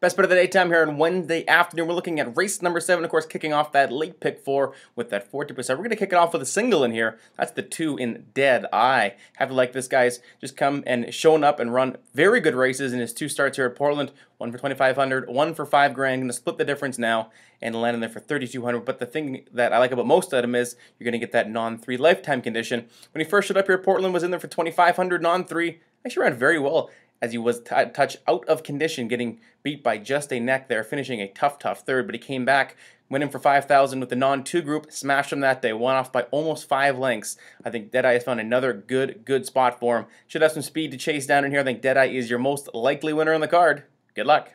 Best bet of the daytime here on Wednesday afternoon. We're looking at race number seven, of course, kicking off that late pick four with that 40%. We're going to kick it off with a single in here. That's the two in Dead Eye. Have to like this guy's just come and shown up and run very good races in his two starts here at Portland. One for 2500 one for five grand. Going to split the difference now and land in there for 3200 But the thing that I like about most of them is you're going to get that non-3 lifetime condition. When he first showed up here Portland, was in there for 2500 non-3. Actually ran very well as he was t- touch out of condition, getting beat by just a neck there, finishing a tough, tough third. But he came back, went in for 5,000 with the non-2 group, smashed him that day, won off by almost five lengths. I think Deadeye has found another good, good spot for him. Should have some speed to chase down in here. I think Deadeye is your most likely winner on the card. Good luck.